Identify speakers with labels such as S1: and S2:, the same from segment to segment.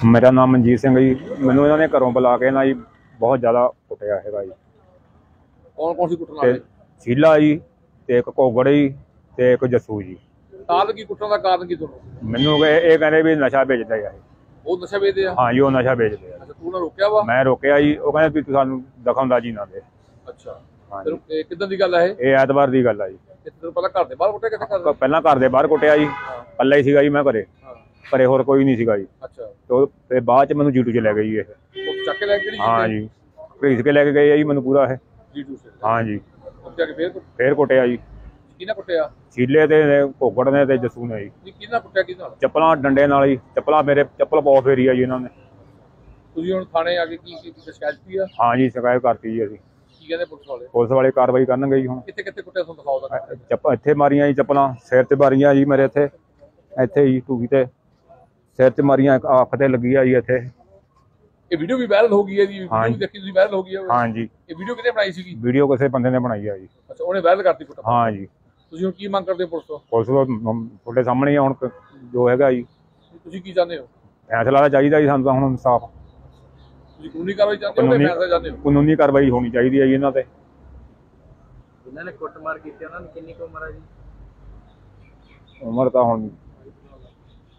S1: ਮੇਰਾ ਨਾਮ ਮਨਜੀਤ ਸਿੰਘ ਹੈ ਜੀ। ਮੈਨੂੰ ਇਹਨਾਂ ਨੇ ਘਰੋਂ ਬੁਲਾ ਕੇ ਨਾ ਜੀ ਬਹੁਤ ਜ਼ਿਆਦਾ ਕੁੱਟਿਆ ਹੈਗਾ ਜੀ।
S2: ਕੌਣ ਕੌਣ ਸੀ ਕੁੱਟਣ
S1: ਤੇ
S2: ਵਾਲੇ?
S1: ਸ਼ੀਲਾ ਜੀ ਤੇ ਇੱਕ ਕੋਗੜ ਜੀ ਤੇ ਇੱਕ ਜੱਸੂ ਜੀ।
S2: ਕਾਰਨ ਕੀ ਕੁੱਟਣ ਦਾ ਕਾਰਨ ਕੀ ਤੁਹਾਨੂੰ?
S1: ਮੈਨੂੰ ਇਹ ਇਹ ਕਹਿੰਦੇ ਵੀ ਨਸ਼ਾ ਵੇਚਦਾ ਹੈ
S2: ਉਹ ਨਸ਼ਾ ਵੇਚਦੇ ਆ?
S1: ਹਾਂ ਜੀ ਉਹ ਨਸ਼ਾ ਵੇਚਦੇ ਆ।
S2: ਅੱਛਾ ਤੂੰ ਉਹਨਾਂ ਰੋਕਿਆ ਵਾ?
S1: ਮੈਂ ਰੋਕਿਆ ਜੀ ਉਹ ਕਹਿੰਦੇ ਵੀ ਤੂੰ ਸਾਨੂੰ ਦਖਲਅੰਦਾਜ਼ੀ ਨਾ ਦੇ
S2: ਅੱਛਾ।
S1: ਹਾਂ
S2: ਫਿਰ
S1: ਜੀ।
S2: ਇਹ ਕਿੱਦਾਂ ਦੀ ਗੱਲ ਹੈ ਇਹ?
S1: ਇਹ ਐਤਵਾਰ ਦੀ ਗੱਲ ਆ ਜੀ।
S2: ਕਿਤੇ ਤੈਨੂੰ ਪਤਾ ਘਰ ਦੇ ਬਾਹਰ ਕੁੱਟਿਆ ਕਿੱਥੇ ਘਰ ਦੇ?
S1: ਪਹਿਲਾਂ ਘਰ ਦੇ ਬਾਹਰ ਕੁੱਟਿਆ ਜੀ। ਇਕੱਲਾ ਹੀ ਸੀਗਾ ਜੀ ਮੈਂ ਘਰੇ। ਘਰੇ ਹੋਰ ਕੋਈ ਨਹੀਂ ਸੀਗਾ ਜੀ।
S2: ਅੱਛਾ।
S1: ਤੇ ਉਹ- ਤੇ ਬਾਅਦ ਚ ਮੈਨੂੰ ਜੀਟੂ ਚ ਲੈ ਗਏ ਜੀ ਇਹ।
S2: ਉਹ ਚੱਕ ਕੇ ਲੈ ਕੇ ਕਿਹੜੀ
S1: ਹਾਂ ਜੀ। ਭੇਜ ਕੇ ਲੈ ਕੇ ਗਏ ਆ ਜੀ ਮੈਨੂੰ ਪੂਰਾ ਇਹ।
S2: ਜੀ ਸੇ
S1: ਹਾਂ ਜੀ।
S2: ਉਹ ਜਾ ਕੇ ਫੇਰ ਕੁੱਟ-
S1: ਫੇਰ ਕੁੱਟਿਆ ਜੀ।
S2: ਕਿਹਨਾਂ ਕੁੱਟਿਆ?
S1: ਸ਼ੀਲੇ ਤੇ ਕੋਗੜ ਨੇ ਤੇ ਜੱਸੂ ਨੇ ਜੀ।
S2: ਜੀ ਕਿਹਨਾਂ ਕੁੱਟਿਆ ਕਿਹਦੇ ਨਾਲ?
S1: ਚੱਪਲਾਂ ਡੰਡੇ ਨਾਲ ਹੀ ਚੱਪਲਾਂ ਮੇਰੇ ਚੱਪਲ ਬਹੁਤ ਫੇਰੀ ਆ ਜੀ ਇਹਨਾਂ ਨੇ।
S2: ਤੁਸੀਂ ਹੁਣ ਥਾਣੇ ਆ ਕੇ ਕੀ ਕੀ ਕੀ ਸ਼ਿਕਾਇਤ ਕੀਤੀ ਆ?
S1: ਹਾਂ ਜੀ ਸ਼ਿਕਾਇਤ ਕਰਤੀ ਜੀ ਅਸੀਂ।
S2: ਕੀ ਕਹਿੰਦੇ ਪੁਲਿਸ ਵਾਲੇ?
S1: ਪੁਲਿਸ ਵਾਲੇ ਕਾਰਵਾਈ ਕਰਨਗੇ ਜੀ ਹੁਣ।
S2: ਕਿੱਥੇ ਕਿੱਥੇ ਕੁੱਟਿਆ ਤੁਹਾਨੂੰ ਦਿਖਾਓ ਦਾ
S1: ਚੱਪ ਇੱਥੇ ਮਾਰੀਆਂ ਜੀ ਚੱਪਲਾਂ ਸਿਰ ਤੇ ਮਾਰੀਆਂ ਜੀ ਮੇਰੇ ਇੱਥੇ। ਇੱਥੇ ਜੀ ਟੂਕੀ ਤੇ। ਸਿਰ ਤੇ ਮਾਰੀਆਂ ਅੱਖ ਤੇ ਲੱਗੀ ਆ ਜੀ ਇੱਥੇ।
S2: ਇਹ ਵੀਡੀਓ ਵੀ ਵਾਇਰਲ ਹੋ ਗਈ ਹੈ ਜੀ ਵੀਡੀਓ
S1: ਹਾਂ
S2: ਵੀ
S1: ਜੀ।
S2: ਦੇਖੀ ਤੁਸੀਂ ਵਾਇਰਲ ਹੋ ਗਈ ਹੈ।
S1: ਹਾਂ ਜੀ
S2: ਇਹ ਵੀਡੀਓ ਕਿਹਨੇ ਬਣਾਈ ਸੀਗੀ?
S1: ਵੀਡੀਓ ਕਿਸੇ ਬੰਦੇ ਨੇ ਬਣਾਈ ਆ ਜੀ।
S2: ਅੱਛਾ ਉਹਨੇ ਵਾਇਰਲ ਕਰਤੀ ਕੁੱਟ
S1: ਹਾਂ ਜੀ
S2: ਤੁਸੀਂ ਹੁਣ ਕੀ ਮੰਗ ਕਰਦੇ ਹੋ ਪੁਲਿਸ ਤੋਂ?
S1: ਪੁਲਿਸ ਤੋਂ ਤੁਹਾਡੇ ਸਾਹਮਣੇ ਹੁਣ ਜੋ ਹੈਗਾ ਜੀ।
S2: ਤੁਸੀਂ ਕੀ ਚਾਹੁੰਦੇ ਹੋ?
S1: ਫੈਸਲਾ ਤਾਂ ਚਾਹੀਦਾ ਜੀ ਸਾਨੂੰ ਤਾਂ ਹੁਣ ਇਨਸਾਫ।
S2: ਤੁਸੀਂ ਕਾਨੂੰਨੀ ਕਾਰਵਾਈ ਚਾਹੁੰਦੇ ਹੋ ਫੈਸਲਾ ਚਾਹੁੰਦੇ ਹੋ?
S1: ਕਾਨੂੰਨੀ ਕਾਰਵਾਈ ਹੋਣੀ ਚਾਹੀਦੀ ਹੈ ਜੀ ਇਹਨਾਂ ਤੇ।
S3: ਜਿਨ੍ਹਾਂ ਨੇ ਕੁੱਟਮਾਰ ਕੀਤੀ ਉਹਨਾਂ ਦੀ ਕਿੰਨੀ ਕੁ ਉਮਰ ਹੈ ਜੀ?
S1: ਉਮਰ ਤਾਂ ਹੁਣ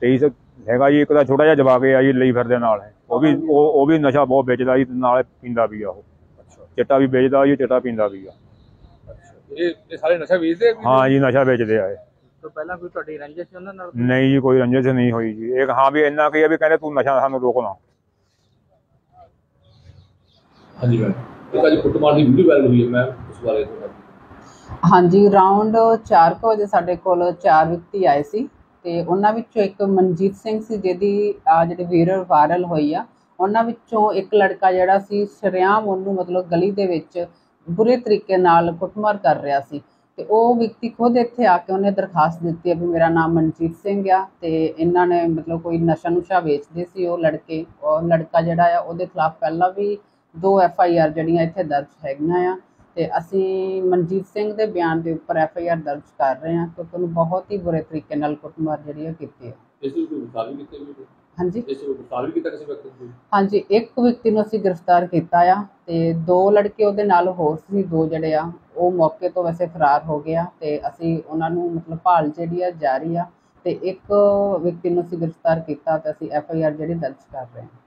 S1: 23 ਹੈਗਾ ਜੀ ਇੱਕ ਤਾਂ ਛੋਟਾ ਜਿਹਾ ਜਵਾਕ ਆ ਜੀ ਲਈ ਫਿਰਦੇ ਨਾਲ। ਉਹ ਵੀ ਉਹ ਉਹ ਵੀ ਨਸ਼ਾ ਬਹੁਤ ਵੇਚਦਾ ਜੀ ਤੇ ਨਾਲੇ ਪੀਂਦਾ ਵੀ ਆ ਉਹ।
S2: ਅੱਛਾ।
S1: ਚਿੱਟਾ ਵੀ ਵੇਚਦਾ ਜੀ ਚਿੱਟਾ ਪੀਂਦਾ ਵੀ ਆ।
S2: ਇਹ ਇਹ ਸਾਰੇ ਨਸ਼ਾ ਵੇਚਦੇ ਆ
S1: ਹਾਂ ਜੀ ਨਸ਼ਾ ਵੇਚਦੇ ਆ ਇਹ।
S3: ਤੋਂ ਪਹਿਲਾਂ ਕੋਈ ਤੁਹਾਡੀ ਰੰਜਿਸ਼ ਸੀ ਉਹਨਾਂ ਨਾਲ?
S1: ਨਹੀਂ ਜੀ ਕੋਈ ਰੰਜਿਸ਼ ਨਹੀਂ ਹੋਈ ਜੀ। ਇਹ ਹਾਂ ਵੀ ਇੰਨਾ ਕੀ ਆ ਵੀ ਕਹਿੰਦੇ ਤੂੰ ਨਸ਼ਾ ਸਾਨੂੰ ਰੋਕਣਾ।
S2: ਹਾਂਜੀ ਮੈਮ। ਇੱਕ ਅੱਜ ਕੁੱਟਮਾਰ ਦੀ ਵੀਡੀਓ ਵਾਇਰਲ ਹੋਈ ਹੈ ਮੈਂ ਉਸ ਬਾਰੇ ਤੁਹਾਡਾ
S4: ਹਾਂਜੀ ਰਾਉਂਡ 4 ਵਜੇ ਸਾਡੇ ਕੋਲ ਚਾਰ ਵਿਅਕਤੀ ਆਏ ਸੀ। ਤੇ ਉਹਨਾਂ ਵਿੱਚੋਂ ਇੱਕ ਮਨਜੀਤ ਸਿੰਘ ਸੀ ਜਿਹਦੀ ਆ ਜਿਹੜੀ ਵੀਡੀਓ ਵਾਇਰਲ ਹੋਈ ਆ, ਉਹਨਾਂ ਵਿੱਚੋਂ ਇੱਕ ਲੜਕਾ ਜਿਹੜਾ ਸੀ ਸ਼ਰੇਆਮ ਉਹਨੂੰ ਮਤਲਬ ਗਲੀ ਦੇ ਵਿੱਚ ਬੁਰੇ ਤਰੀਕੇ ਨਾਲ ਕੁੱਟਮਾਰ ਕਰ ਰਿਹਾ ਸੀ ਤੇ ਉਹ ਵਿਅਕਤੀ ਖੁਦ ਇੱਥੇ ਆ ਕੇ ਉਹਨੇ ਦਰਖਾਸਤ ਦਿੱਤੀ ਹੈ ਵੀ ਮੇਰਾ ਨਾਮ ਮਨਜੀਤ ਸਿੰਘ ਆ ਤੇ ਇਹਨਾਂ ਨੇ ਮਤਲਬ ਕੋਈ ਨਸ਼ਾ ਨੁਸ਼ਾ ਵੇਚਦੇ ਸੀ ਉਹ ਲੜਕੇ, ਉਹ ਲੜਕਾ ਜਿਹੜਾ ਆ ਉਹਦੇ ਖਿਲਾਫ ਪਹਿਲਾਂ ਵੀ ਦੋ ਐਫ ਆਈ ਆਰ ਜਿਹੜੀਆਂ ਇੱਥੇ ਦਰਜ ਹੈਗੀਆਂ ਆ। ਤੇ ਅਸੀਂ ਮਨਜੀਤ ਸਿੰਘ ਦੇ ਬਿਆਨ ਦੇ ਉੱਪਰ ਐਫ ਆਈ ਆਰ ਦਰਜ ਕਰ ਰਹੇ ਹਾਂ ਕਿਉਂਕਿ ਉਹਨੂੰ ਬਹੁਤ ਹੀ ਬੁਰੇ ਤਰੀਕੇ ਨਾਲ ਕੁੱਟਮਾਰ ਜਿਹੜੀ ਹੈ ਕੀਤੀ ਹੈ।
S2: ਇਸ ਨੂੰ ਕੋਈ ਵਿਸਾਰ ਵੀ ਕੀਤੇ ਵੀ
S4: ਹਾਂਜੀ।
S2: ਇਸ ਨੂੰ ਵਿਸਾਰ ਵੀ ਕੀਤਾ ਕਿਸੇ ਵਿਅਕਤੀ ਨੂੰ
S4: ਹਾਂਜੀ ਇੱਕ ਵਿਅਕਤੀ ਨੂੰ ਅਸੀਂ ਗ੍ਰਿਫਤਾਰ ਕੀਤਾ ਆ ਤੇ ਦੋ ਲੜਕੇ ਉਹਦੇ ਨਾਲ ਹੋਰ ਸੀ ਦੋ ਜਿਹੜੇ ਆ ਉਹ ਮੌਕੇ ਤੋਂ ਵੈਸੇ ਫਰਾਰ ਹੋ ਗਿਆ ਤੇ ਅਸੀਂ ਉਹਨਾਂ ਨੂੰ ਮਤਲਬ ਭਾਲ ਜਿਹੜੀ ਆ ਜਾਰੀ ਆ ਤੇ ਇੱਕ ਵਿਅਕਤੀ ਨੂੰ ਅਸੀਂ ਗ੍ਰਿਫਤਾਰ ਕੀਤਾ ਤੇ ਅਸੀਂ ਐਫ ਆਈ ਆਰ ਜਿਹੜੀ ਦਰਜ ਕਰ ਰਹੇ ਹਾਂ।